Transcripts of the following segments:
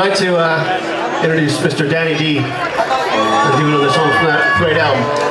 like to uh, introduce Mr. Danny D. And do another song from that great album.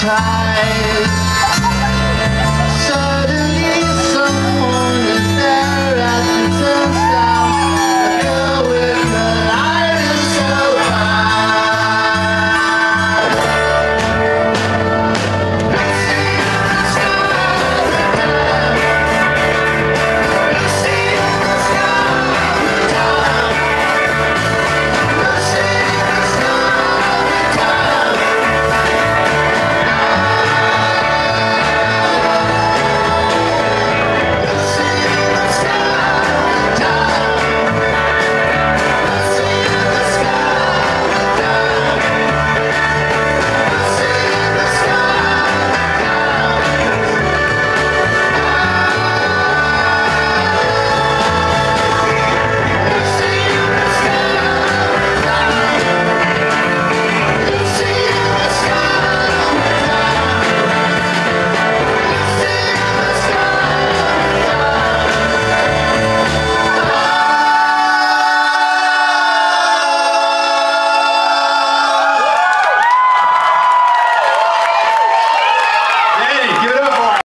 Tide